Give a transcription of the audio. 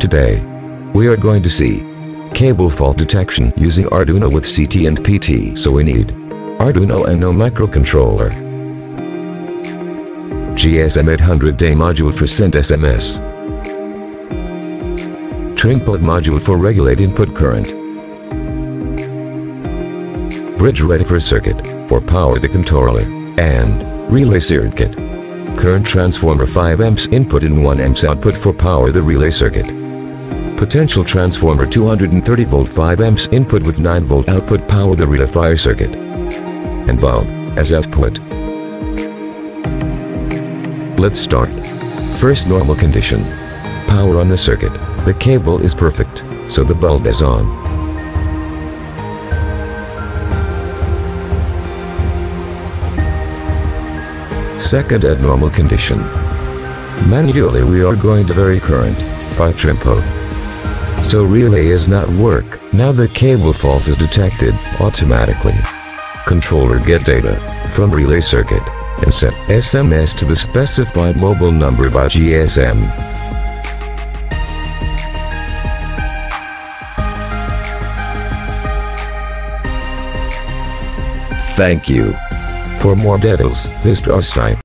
Today, we are going to see cable fault detection using Arduino with CT and PT. So we need Arduino Uno microcontroller, GSM 800A module for send SMS, Trimpot module for regulate input current, bridge rectifier circuit for power the controller, and relay circuit. Current transformer 5 amps input and 1 amps output for power the relay circuit. Potential transformer 230 volt 5 amps input with 9 volt output power the rectifier circuit. And bulb as output. Let's start. First normal condition. Power on the circuit. The cable is perfect, so the bulb is on. Second at normal condition. Manually we are going to vary current by Trimpot. So relay is not work. Now the cable fault is detected automatically. Controller get data from relay circuit and send SMS to the specified mobile number by GSM. Thank you. For more details, visit our site.